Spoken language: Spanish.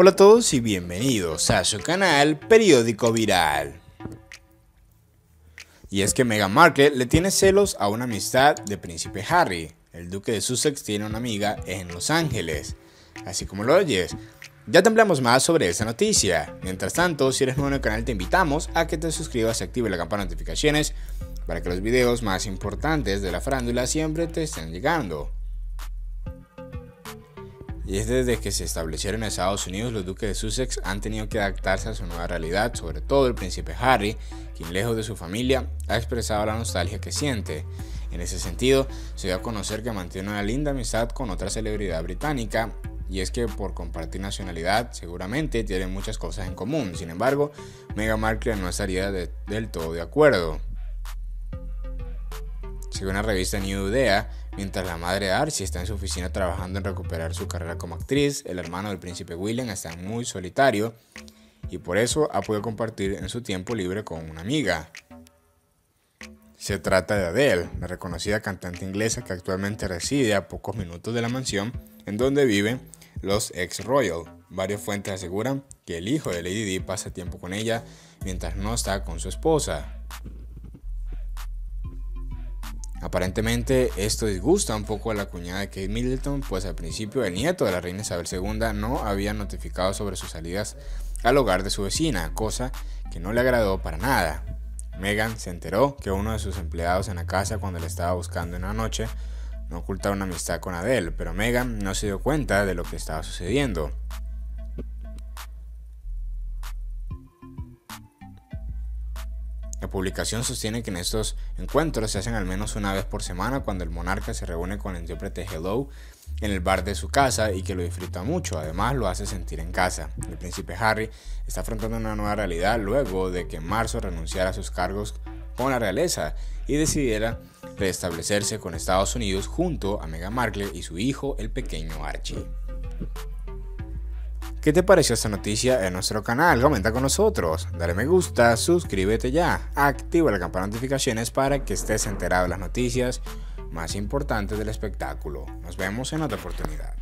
Hola a todos y bienvenidos a su canal Periódico Viral. Y es que Meghan Markle le tiene celos a una amistad de Príncipe Harry. El duque de Sussex tiene una amiga en Los Ángeles. Así como lo oyes, ya te hablamos más sobre esta noticia. Mientras tanto, si eres nuevo en el canal te invitamos a que te suscribas y actives la campana de notificaciones para que los videos más importantes de la farándula siempre te estén llegando. Y es desde que se establecieron en Estados Unidos los duques de Sussex han tenido que adaptarse a su nueva realidad, sobre todo el príncipe Harry, quien lejos de su familia ha expresado la nostalgia que siente. En ese sentido, se dio a conocer que mantiene una linda amistad con otra celebridad británica, y es que por compartir nacionalidad seguramente tienen muchas cosas en común. Sin embargo, Meghan Markle no estaría del todo de acuerdo. Según la revista New Idea, mientras la madre de Archie está en su oficina trabajando en recuperar su carrera como actriz, el hermano del príncipe William está muy solitario y por eso ha podido compartir en su tiempo libre con una amiga. Se trata de Adele, la reconocida cantante inglesa que actualmente reside a pocos minutos de la mansión en donde viven los ex Royal. Varias fuentes aseguran que el hijo de Lady Di pasa tiempo con ella mientras no está con su esposa. Aparentemente esto disgusta un poco a la cuñada de Kate Middleton, pues al principio el nieto de la reina Isabel II no había notificado sobre sus salidas al hogar de su vecina, cosa que no le agradó para nada. Meghan se enteró que uno de sus empleados en la casa cuando le estaba buscando en la noche no ocultaba una amistad con Adele, pero Meghan no se dio cuenta de lo que estaba sucediendo. La publicación sostiene que en estos encuentros se hacen al menos una vez por semana cuando el monarca se reúne con el intérprete Hello en el bar de su casa y que lo disfruta mucho, además lo hace sentir en casa. El príncipe Harry está afrontando una nueva realidad luego de que en marzo renunciara a sus cargos con la realeza y decidiera restablecerse con Estados Unidos junto a Meghan Markle y su hijo, el pequeño Archie. ¿Qué te pareció esta noticia en nuestro canal? Comenta con nosotros, dale me gusta, suscríbete ya, activa la campana de notificaciones para que estés enterado de las noticias más importantes del espectáculo. Nos vemos en otra oportunidad.